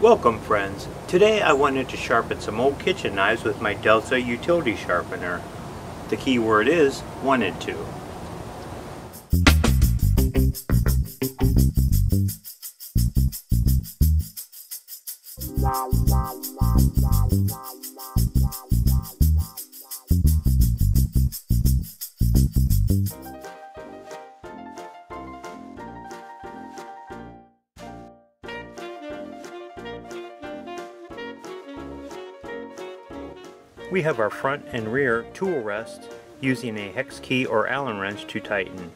Welcome friends. Today I wanted to sharpen some old kitchen knives with my Delta utility sharpener. The key word is wanted to. We have our front and rear tool rest using a hex key or Allen wrench to tighten.